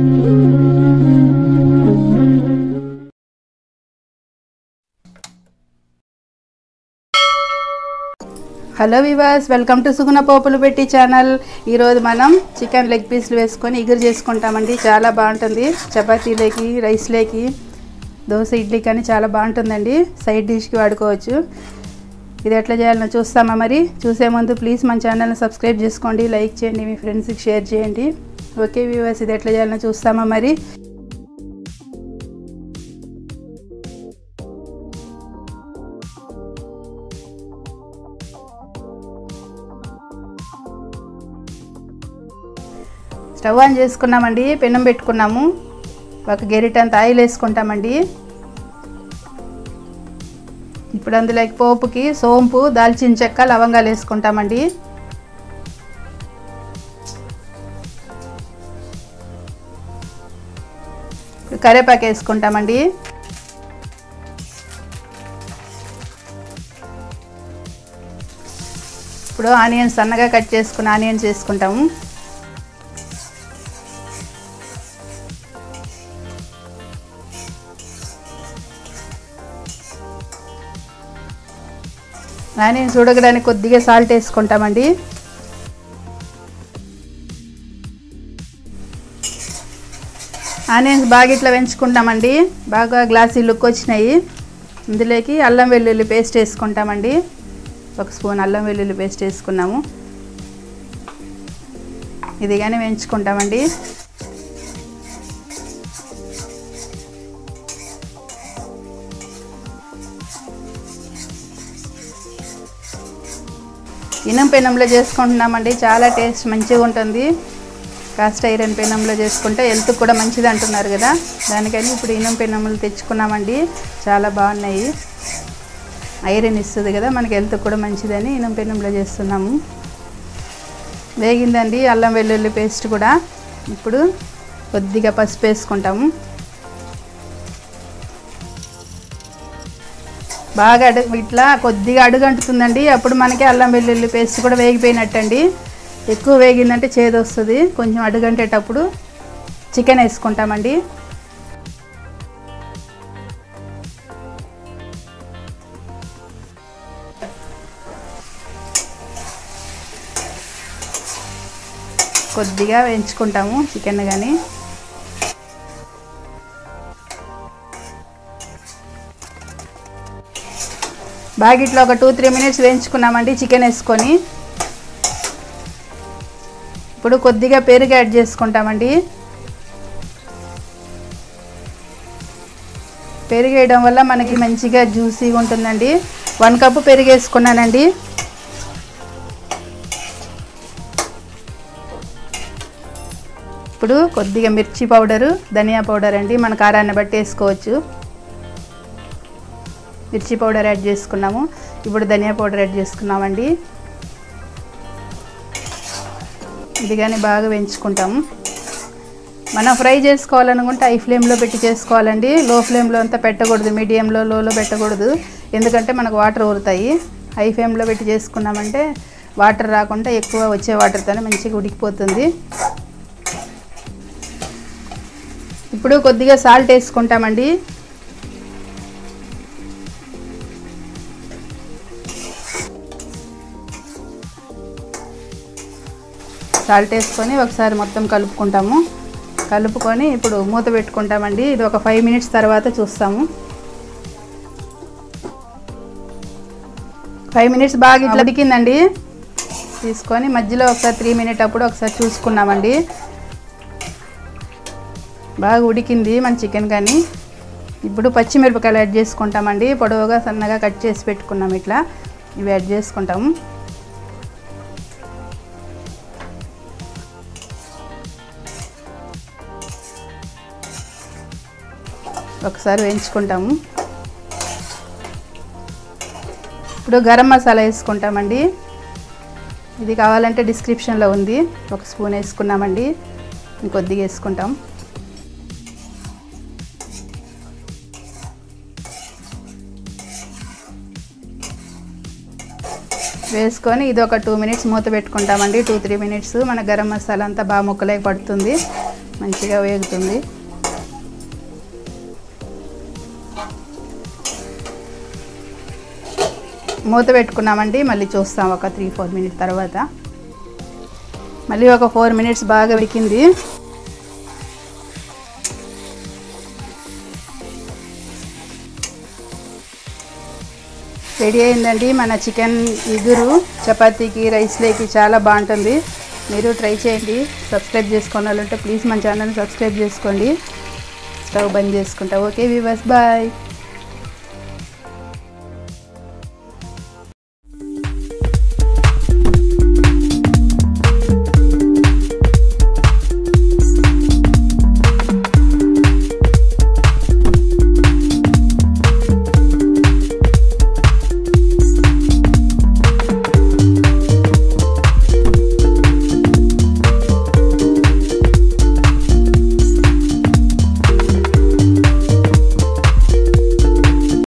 Hello viewers welcome to Suguna పోపులు పెట్టి channel. ఈరోజు మనం చికెన్ లెగ్ పీస్లు వేసుకొని ఇగురు చేసుకుంటామండి. చాలా బాగుంటుంది. చపాతీలోకి రైస్లోకి దోశ ఇడ్లీ కానీ చాలా బాగుంటుందండి. సైడ్ డిష్కి వాడుకోవచ్చు. ఇది ఎట్లా చేయాలో చూస్తామా మరి? చూసే ముందు ప్లీజ్ మన ఛానల్ని సబ్స్క్రైబ్ చేసుకోండి. లైక్ చేయండి. మీ ఫ్రెండ్స్కి షేర్ చేయండి. ఓకే వ్యూవర్స్ ఇది ఎట్లా చేయాలో చూస్తామా మరి? స్టవ్ ఆన్ చేసుకున్నామండి పెనం పెట్టుకున్నాము. ఒక గెరిటంత ఆయిల్ వేసుకుంటామండి. ఇప్పుడు అందులోకి పోపుకి సోంపు దాల్చిన చెక్క లవంగాలు వేసుకుంటామండి. కరేపాకు వేసుకుంటామండి. ఇప్పుడు ఆనియన్స్ సన్నగా కట్ చేసుకుని ఆనియన్స్ వేసుకుంటాము. ఆనియన్స్ ఉడకడానికి కొద్దిగా సాల్ట్ వేసుకుంటామండి. ఆనియన్స్ బాగా ఇట్లా పెంచుకుంటామండి బాగా గ్లాసీ లుక్ వచ్చినాయి. ఇందులోకి అల్లం వెల్లుల్లి పేస్ట్ వేసుకుంటామండి. ఒక స్పూన్ అల్లం వెల్లుల్లి పేస్ట్ వేసుకున్నాము. ఇది కానీ వేయించుకుంటామండి. ఇనం పెనంలో చేసుకుంటున్నామండి. చాలా టేస్ట్ మంచిగా ఉంటుంది. కాస్ట్ ఐరన్ పెనంలో చేసుకుంటే హెల్త్ కూడా మంచిది అంటున్నారు కదా. దానికని ఇప్పుడు ఇనం పెనములు తెచ్చుకున్నామండి. చాలా బాగున్నాయి. ఐరన్ ఇస్తుంది కదా మనకి హెల్త్ కూడా మంచిదని ఇనం పెనంలో చేస్తున్నాము. వేగిందండి అల్లం వెల్లుల్లి పేస్ట్ కూడా. ఇప్పుడు కొద్దిగా పసుపు వేసుకుంటాము. బాగా అడుగు ఇట్లా కొద్దిగా అడుగంటుతుందండి. అప్పుడు మనకి అల్లం వెల్లుల్లి పేస్ట్ కూడా వేగిపోయినట్టండి. ఎక్కువ వేగిందంటే చేదు వస్తుంది. కొంచెం అడుగంటేటప్పుడు చికెన్ వేసుకుంటామండి. కొద్దిగా వేయించుకుంటాము చికెన్ కానీ బాగా ఇట్లా ఒక టూ త్రీ మినిట్స్ వేయించుకున్నామండి చికెన్ వేసుకొని. ఇప్పుడు కొద్దిగా పెరుగు యాడ్ చేసుకుంటామండి. పెరుగు వేయడం వల్ల మనకి మంచిగా జ్యూసీగా ఉంటుందండి. వన్ కప్పు పెరుగు వేసుకున్నానండి ఇప్పుడు కొద్దిగా మిర్చి పౌడరు ధనియా పౌడర్ అండి. మన కారాన్ని బట్టి వేసుకోవచ్చు. మిర్చి పౌడర్ యాడ్ చేసుకున్నాము. ఇప్పుడు ధనియా పౌడర్ యాడ్ చేసుకున్నామండి. ఇది కానీ బాగా వేయించుకుంటాము. మనం ఫ్రై చేసుకోవాలనుకుంటే హై ఫ్లేమ్లో పెట్టి చేసుకోవాలండి. లో ఫ్లేమ్లో అంతా పెట్టకూడదు మీడియంలో లోలో పెట్టకూడదు. ఎందుకంటే మనకు వాటర్ ఊరుతాయి. హై ఫ్లేమ్లో పెట్టి చేసుకున్నామంటే వాటర్ రాకుండా ఎక్కువ వచ్చే వాటర్తోనే మంచిగా ఉడికిపోతుంది. ఇప్పుడు కొద్దిగా సాల్ట్ వేసుకుంటామండి. సాల్ట్ వేసుకొని ఒకసారి మొత్తం కలుపుకుంటాము. కలుపుకొని ఇప్పుడు మూత పెట్టుకుంటామండి. ఇది ఒక ఫైవ్ మినిట్స్ తర్వాత చూస్తాము. ఫైవ్ మినిట్స్ బాగా ఇట్లా ఉడికిందండి. తీసుకొని మధ్యలో ఒకసారి త్రీ మినిట్ అప్పుడు ఒకసారి చూసుకున్నామండి. బాగా ఉడికింది మన చికెన్ కానీ. ఇప్పుడు పచ్చిమిరపకాయలు యాడ్ చేసుకుంటామండి. పొడవుగా సన్నగా కట్ చేసి పెట్టుకున్నాం ఇట్లా. ఇవి యాడ్ చేసుకుంటాము. ఒకసారి వేయించుకుంటాము. ఇప్పుడు గరం మసాలా వేసుకుంటామండి. ఇది కావాలంటే డిస్క్రిప్షన్లో ఉంది. ఒక స్పూన్ వేసుకున్నామండి. ఇంకొద్దిగా వేసుకుంటాం. వేసుకొని ఇది ఒక టూ మినిట్స్ మూత పెట్టుకుంటామండి. టూ త్రీ మినిట్స్ మన గరం మసాలా అంతా బాగా ముక్కలేకి పడుతుంది. మంచిగా వేగుతుంది. మూత పెట్టుకున్నామండి మళ్ళీ చూస్తాం ఒక త్రీ ఫోర్ మినిట్స్ తర్వాత. మళ్ళీ ఒక ఫోర్ మినిట్స్ బాగా ఉడికింది. రెడీ అయిందండి మన చికెన్ ఇగురు. చపాతీకి రైస్లోకి చాలా బాగుంటుంది. మీరు ట్రై చేయండి. సబ్స్క్రైబ్ చేసుకోవాలంటే ప్లీజ్ మన ఛానల్ సబ్స్క్రైబ్ చేసుకోండి. స్టవ్ బంద్ చేసుకుంటా. Okay వివస్ bye